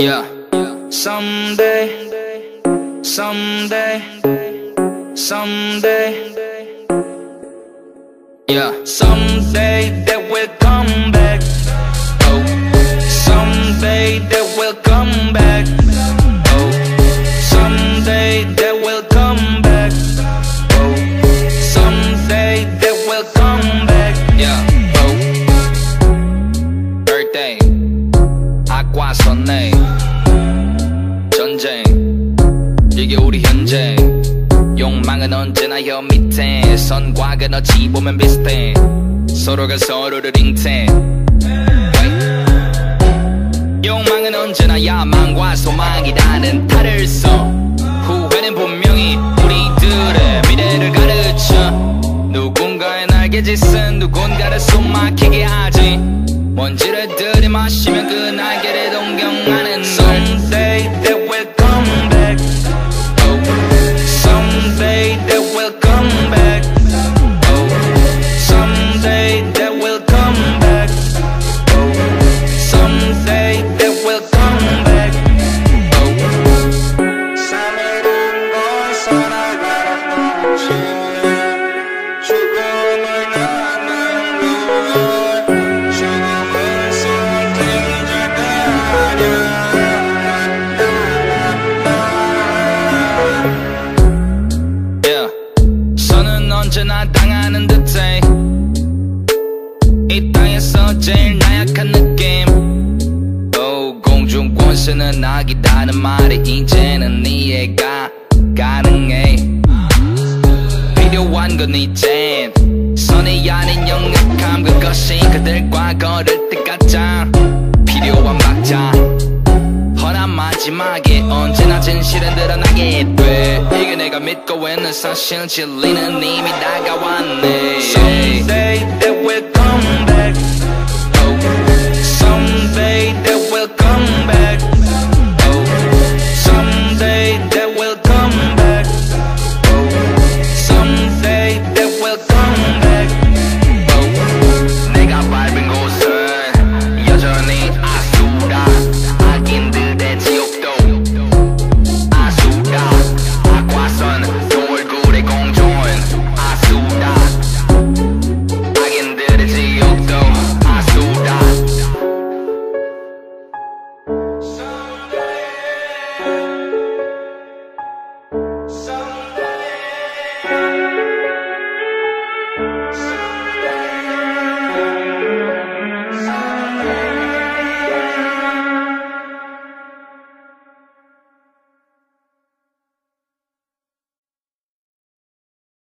Yeah. Someday, someday, someday. Yeah. Someday that will come back. Oh. Someday that will come back. Aqua 선내 전쟁. 이게 우리 현재. 욕망은 언제나 혀 밑에. 선과 그너지 보면 비슷해. 서로가 서로를 잉태. 욕망은 언제나 야망과 소망이라는 탈을 써. 후회는 분명히 우리들의 미래를 가르쳐. 누군가의 날개짓은 누군가를 숨막히게 하지. 먼지를 들이마시면 그날 이 땅에서 제일 나약한 느낌. Oh, 공중 권세는 악이다는 말이 이제는 이해가 가능해. 필요한 건 이젠 선 이 아닌 영악함 그것이 그들과 걸을 때 같아 필요한 박자. 허난 마지막에 언제나 진실은 드러나게 돼. 이게 내가 믿고 있는 사실 진리는 이미 다가왔네. Someday that will come back